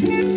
Him.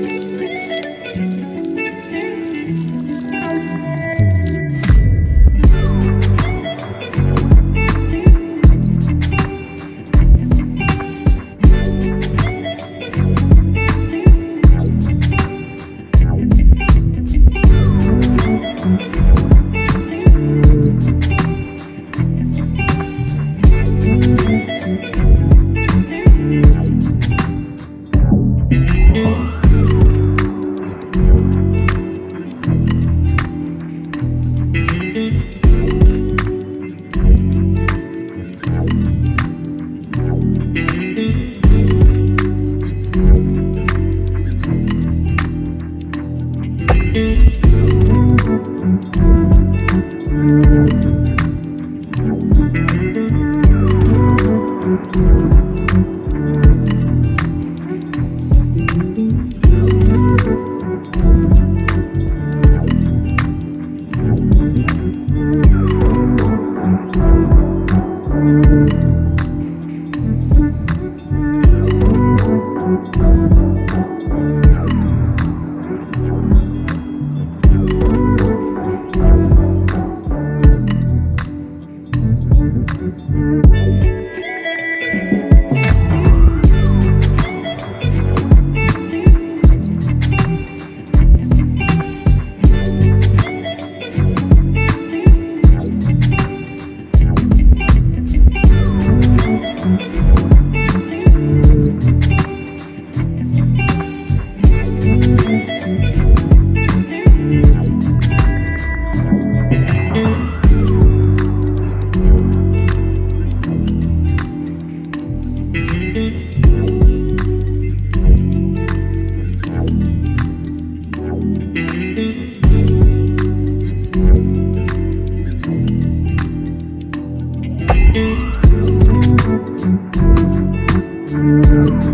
Thank you.